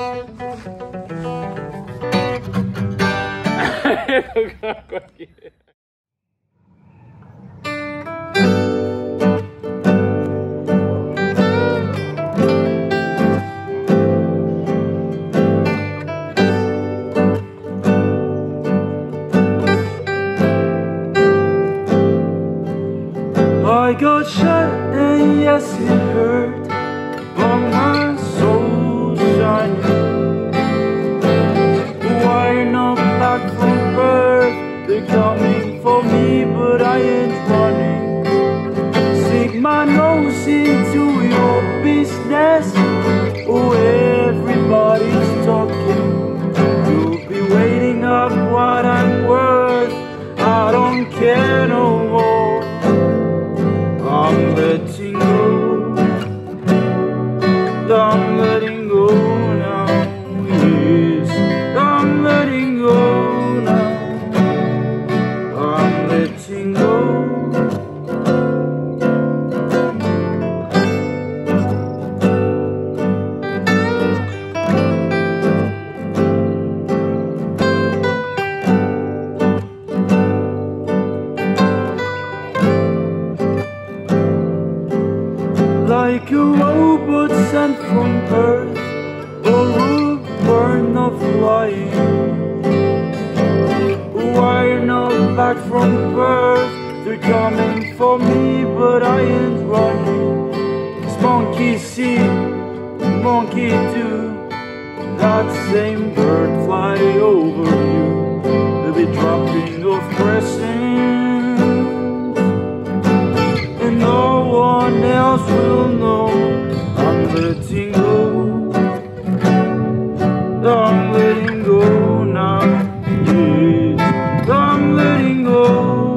I got shot and yes it hurt But my soul shining but I like a robot sent from Earth, or a burn of flying. Why not back from birth? They're coming for me, but I ain't running. It's monkey see, monkey do. That same bird fly over you. Be dropping off presents I'm